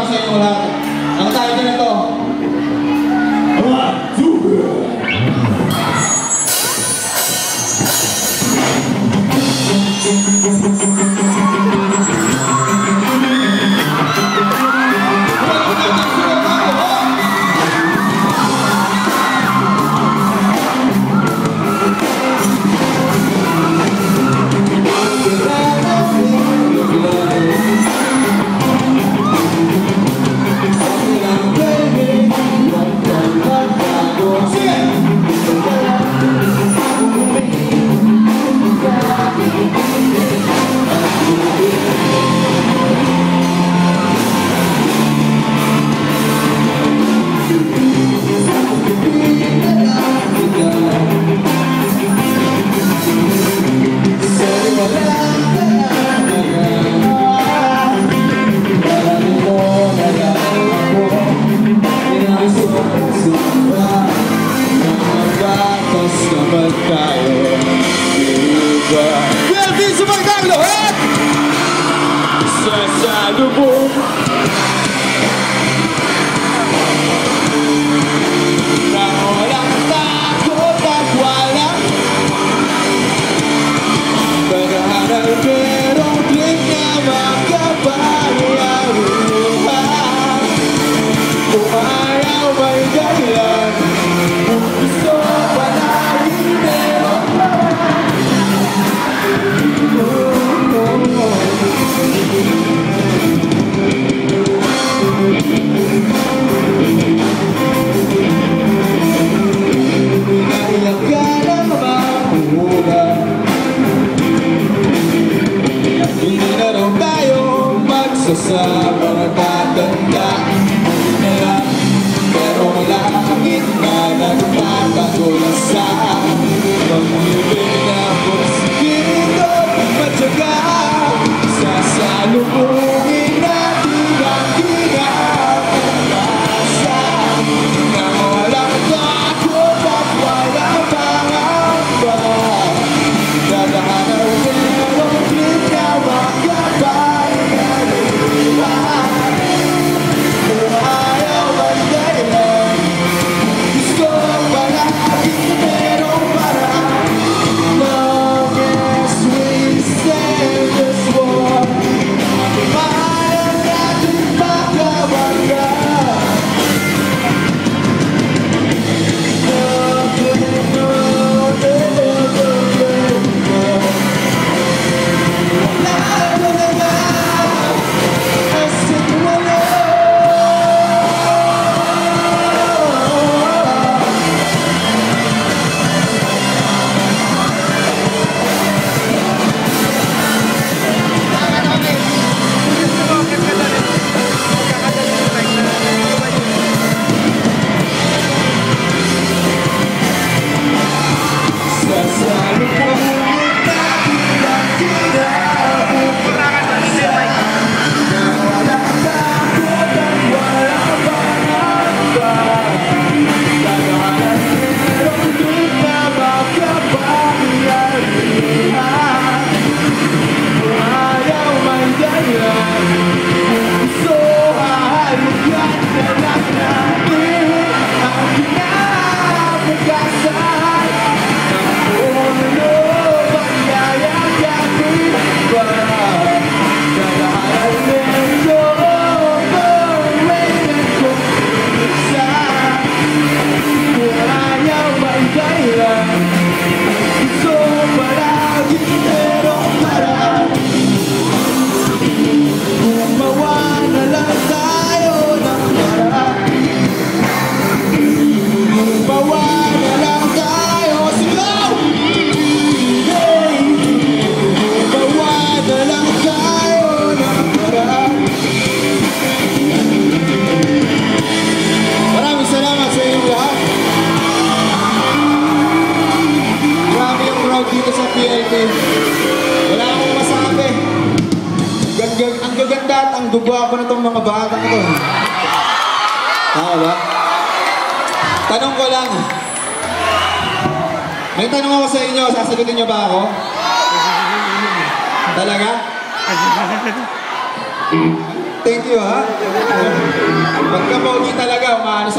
para sa inyo lahat. Ang title na but uh, gugwapo na tong mga bata ko. Tama ah, ba? Tanong ko lang. May tanong ako sa inyo, sasagutin niyo ba ako? Talaga? Thank you ha. Pagka-pogi talaga, umaano sa